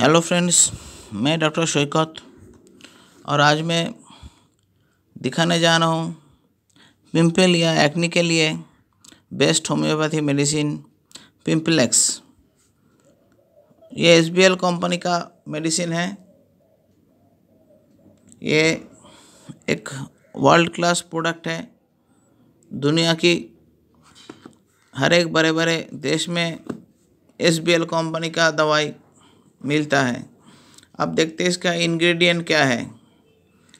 Hello friends मैं doctor Shaukat और आज मैं दिखाने जा रहा हूँ पिम्पल या एक्ने के लिए बेस्ट होम्योपैथी मेडिसिन पिम्पलेक्स ये एस कंपनी का मेडिसिन है। ये एक वर्ल्ड क्लास प्रोडक्ट है। दुनिया की हर एक बड़े बड़े देश में एसबीएल कंपनी का दवाई मिलता है। अब देखते हैं इसका इंग्रेडिएंट क्या है।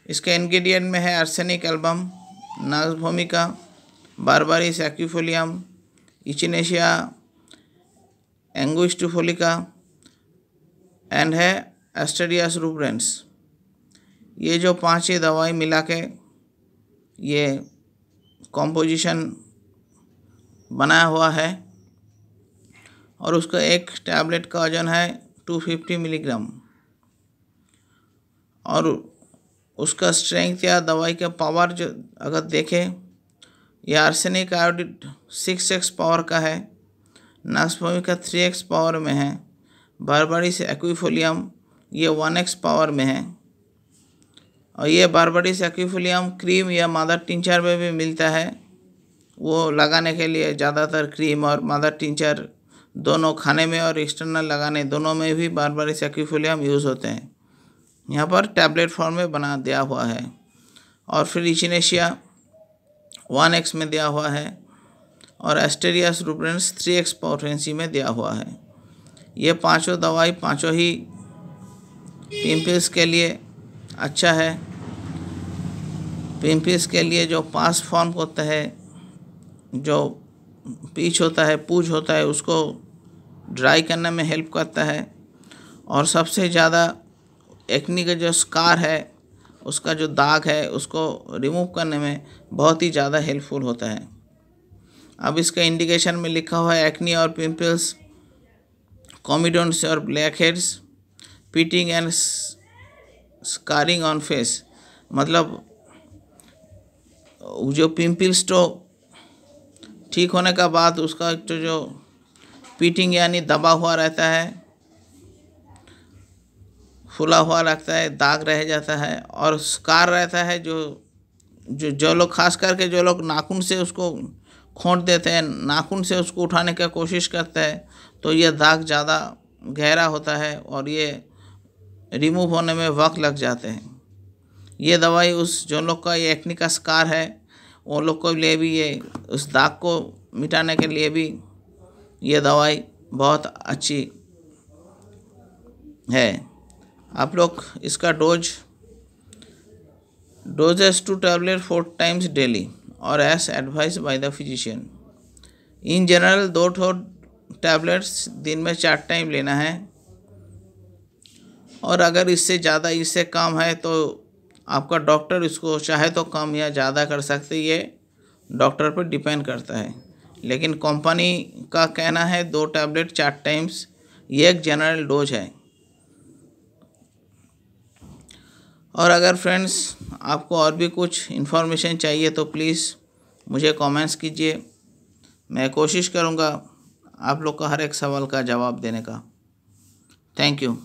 इसका इंग्रेडिएंट में है आर्सेनिक एल्बम नागभूमिका बारबारी सैक्यूफोलियम इचिनेशिया एंगुस्टूफोलिका एंड है एस्टेडियास रूब्रेंस ये जो पाँच ही दवाई मिला के ये कॉम्पोजिशन बनाया हुआ है। और उसका एक टैबलेट का वज़न है टू फिफ्टी मिलीग्राम और उसका स्ट्रेंथ या दवाई का पावर जो अगर देखें यह arsenic iodide six X power का है नासफोमी का थ्री एक्स पावर में है बारबाड़ी से एक्विफोलियम ये वन एक्स पावर में है। और ये बारबाड़ी से एक्विफोलियम क्रीम या मादर टिंचर में भी मिलता है, वो लगाने के लिए ज़्यादातर क्रीम और मादर टिंचर दोनों खाने में और एक्सटर्नल लगाने, दोनों में भी बार बार सेक्यूफोलियम यूज़ होते हैं। यहाँ पर टैबलेट फॉर्म में बना दिया हुआ है। और फिर इचिनेशिया वन एक्स में दिया हुआ है और asterias rubens three X potency में दिया हुआ है। ये पाँचों दवाई, पाँचों ही पिम्पल्स के लिए अच्छा है। पिम्पल्स के लिए जो पास फॉर्म होता है, जो पीच होता है पूछ होता है, उसको ड्राई करने में हेल्प करता है। और सबसे ज़्यादा एक्नी का जो स्कार है, उसका जो दाग है, उसको रिमूव करने में बहुत ही ज़्यादा हेल्पफुल होता है। अब इसका इंडिकेशन में लिखा हुआ है एक्नी और पिंपल्स कॉमिडोन्स और blackheads pitting and scarring on face मतलब जो पिंपल्स तो ठीक होने का बाद उसका तो जो पीटिंग यानी दबा हुआ रहता है, फुला हुआ लगता है, दाग रह जाता है और स्कार रहता है जो जो जो लोग, खास करके जो लोग नाखून से उसको खोंट देते हैं, नाखून से उसको उठाने का कोशिश करते हैं तो ये दाग ज़्यादा गहरा होता है और ये रिमूव होने में वक्त लग जाते हैं। ये दवाई उस जो लोग का ये एक्नी का स्कार है वो लोग को लिए भी ये, उस दाग को मिटाने के लिए भी ये दवाई बहुत अच्छी है। आप लोग इसका dose, doses two tablet four times daily और as advice by the physician. In general दो ठो टैबलेट्स दिन में चार टाइम लेना है। और अगर इससे ज़्यादा इससे कम है तो आपका डॉक्टर इसको चाहे तो कम या ज़्यादा कर सकते ये डॉक्टर पर डिपेंड करता है। लेकिन कंपनी का कहना है, दो टैबलेट चार टाइम्स, ये एक जनरल डोज है। और अगर फ्रेंड्स, आपको और भी कुछ इन्फॉर्मेशन चाहिए तो प्लीज़ मुझे कमेंट्स कीजिए। मैं कोशिश करूँगा आप लोग का हर एक सवाल का जवाब देने का। Thank you.